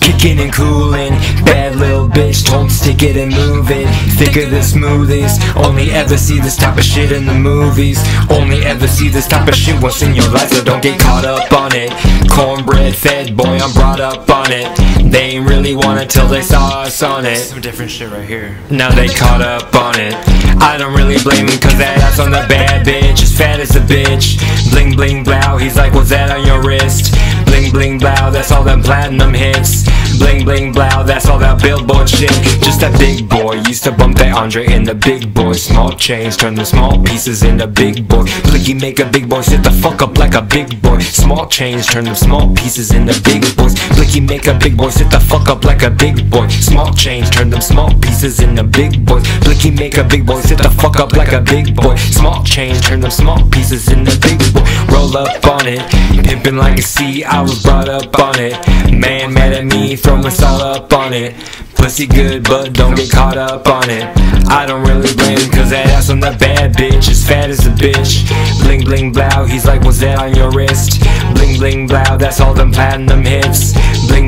Kicking and cooling, bad little bitch, don't stick it and move it. Thicker than smoothies, only ever see this type of shit in the movies. Only ever see this type of shit once in your life, so don't get caught up on it. Cornbread fed, boy, I'm brought up on it. They ain't really want it till they saw us on it. Some different shit right here. Now they caught up on it. I don't really blame him, cause that ass on the bad bitch is fat as a bitch. Bling bling blow, he's like, what's that on your wrist? Bling blow, that's all them platinum hits. Bling bling blow, that's all that billboard shit. Just that big boy, used to bump that Andre in the big boy. Small change, turn the small pieces into big boy. Blicky make a big boy sit the fuck up like a big boy. Small change, turn them small pieces into big boys. Blicky make a big boy sit the fuck up like a big boy. Small change, turn them small pieces into big boys. Blicky make a big boy sit the fuck up like a big boy. Small change, turn them small pieces into big boy. Roll up on it, pimpin' like. I was brought up on it. Man mad at me, throw my salt up on it. Pussy good, but don't get caught up on it. I don't really blame cause that ass on that bad bitch is fat as a bitch. Bling bling blow, he's like, what's that on your wrist? Bling bling blow, that's all them platinum hits.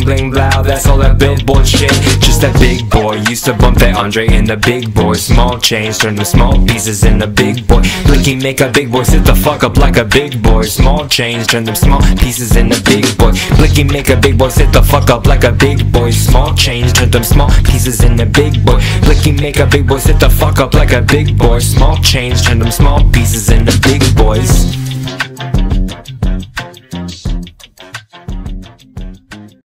Bling blow, that's all that billboard shit. Just that big boy, used to bump that Andre in the big boy. Small change, turn the small pieces into big boy. Blicky make a big boy sit the fuck up like a big boy. Small change, turn them small pieces into big boy. Blicky make a big boy sit the fuck up like a big boy. Small change, turn them small pieces into big boy. Blicky make a big boy sit the fuck up like a big boy. Small change, turn them small pieces into big boys.